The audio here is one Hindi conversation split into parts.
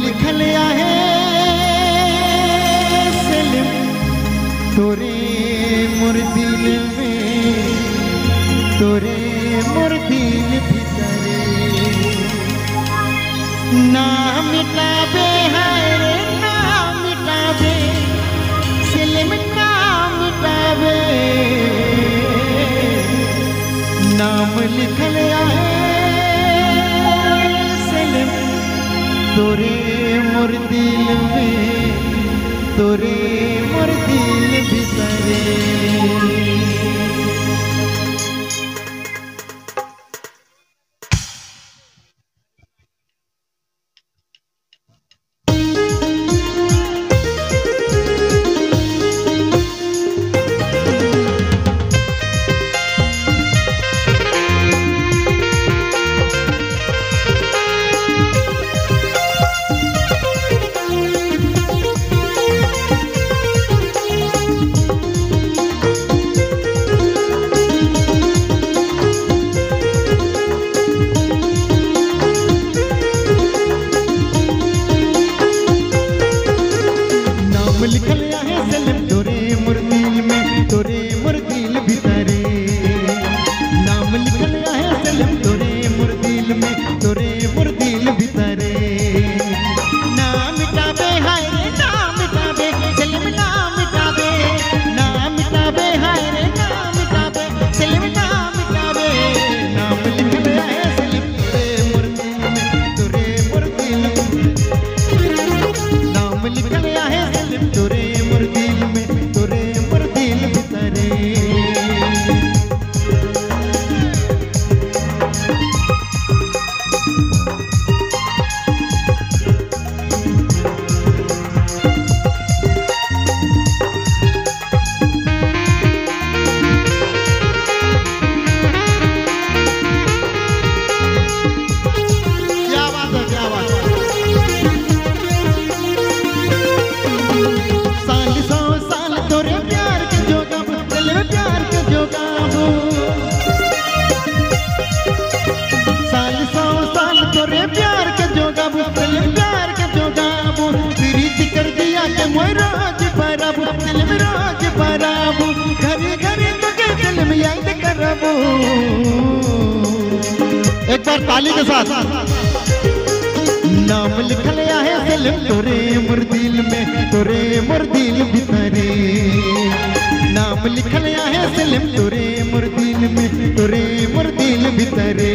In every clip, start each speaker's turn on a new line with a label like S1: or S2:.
S1: लिखल आहे सलिम। तोरे मोर दिल में तोरे मोर दिल भीतरे ना मिटाबे हाय रे ना मिटाबे सलिम ना मिटाबे नाम लिखल आहे सलिम। तोरे मोर दिल में तोरे मोर दिल बार ताली के साथ। नाम लिखल आहे सलिम तोरे मुरदिल में, तोरे मुरदिल भीतरे नाम लिखल आहे सलिम तोरे मुरदिल में, तोरे मुरदिल भीतरे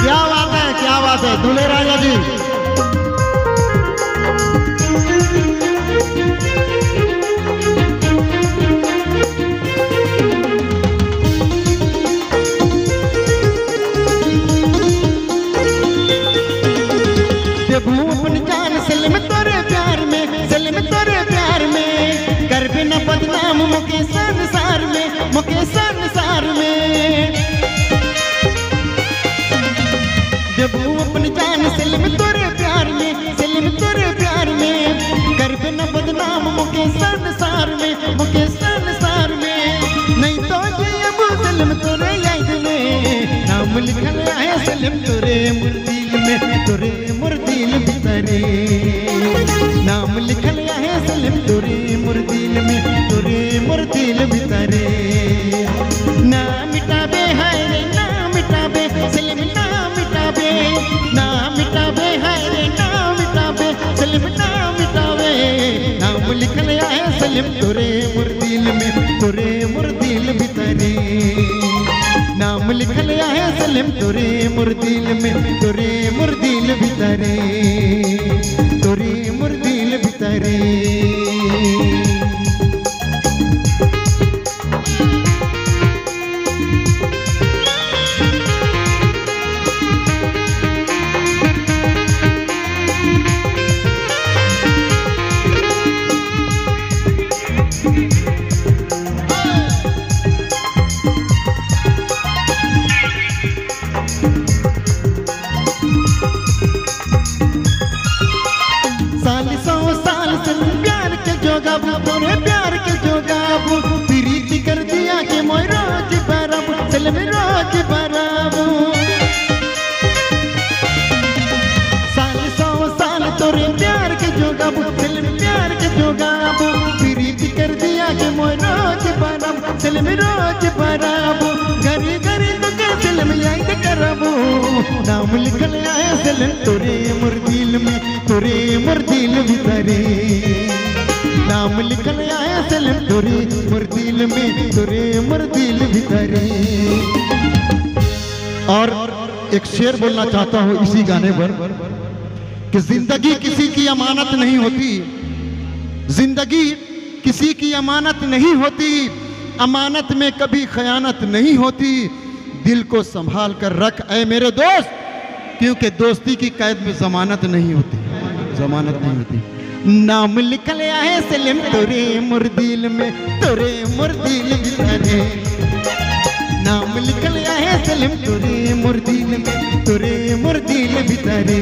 S1: क्या बात है, क्या बात है? दूल्हे राजा जी। सलम तोरे मुर्दिल में तोरे, मुर्दिल भीतरे नाम लिखल है सलम तोरे, मुर्दिल में तोरे, मुर्दिल भीतरे ना मिटाबे मिटाबे नाम लिखल है सलम तोरे, मुर्दिल में तोरे, मुर्दिल नाम लिखल आहे सलिम तोरे मुर्दिल में तोरे मुर्दिल भीतरे तोरे मुर्दिल भीतरे कब दिल प्यार के जोगाबो। प्रीति कर दिया के मोर रोज बराब रोज बराब घरी घरी तो के दिल याद करबो। नाम लिखल आया दिल तोरे मोर दिल में, तोरे मोर दिल भीतरे। नाम लिखल आया दिल तोरे मोर दिल में, तोरे मोर दिल भीतरे। और एक शेर बोलना चाहता हूँ इसी गाने पर। कि ज़िंदगी किसी की अमानत नहीं होती। ज़िंदगी किसी की अमानत नहीं होती। अमानत में कभी खयानत नहीं होती। दिल को संभाल कर रख, ऐ मेरे दोस्त, क्योंकि दोस्ती की कैद में जमानत नहीं होती। जमानत नहीं होती। नाम लिखल आए सलिम, तोरे मुर्दिल में, तोरे मुर्दिल नाम लिखल आए सलिम, तोरे मुर्दिल में, तोरे मुर्दिल भीतरे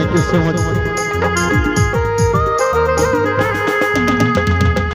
S1: Thank you so much.